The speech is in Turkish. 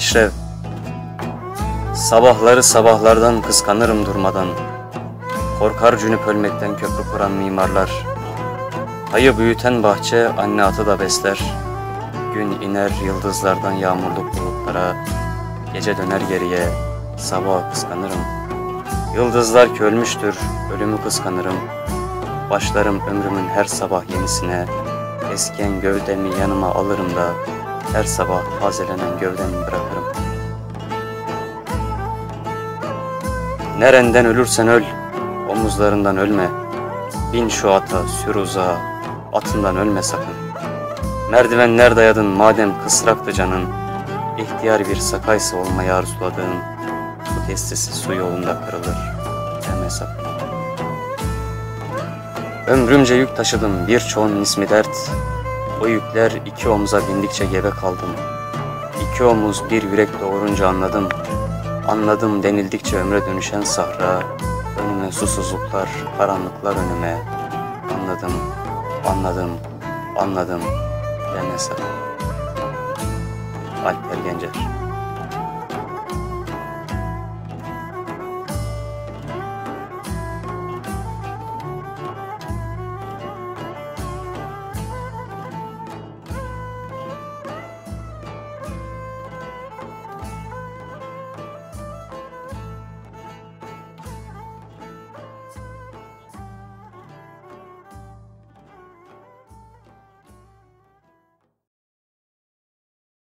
Eşrev Sabahları sabahlardan kıskanırım durmadan. Korkar cünüp ölmekten köprü kuran mimarlar. Ayı büyüten bahçe anne atı da besler. Gün iner yıldızlardan yağmurlu bulutlara. Gece döner geriye sabah kıskanırım. Yıldızlar ki ölmüştür ölümü kıskanırım. Başlarım ömrümün her sabah yenisine. Eskiyen gövdemi yanıma alırım da Her sabah tazelenen gövdemi bırakırım Nerenden ölürsen öl, omuzlarından ölme. Bin şu ata, sür uzağa, atından ölme sakın. Merdivenler dayadın madem kısraktı canın. İhtiyar bir sakaysı olmayı arzuladığın, bu testisi su yolunda kırılır, deme sakın. Ömrümce yük taşıdım birçoğun ismi dert. O yükler iki omuza bindikçe gebe kaldım. İki omuz bir yürek doğurunca anladım. Anladım denildikçe ömre dönüşen sahra, önüme susuzluklar, karanlıklar önüme. Anladım, anladım, anladım deme. Alper Gencer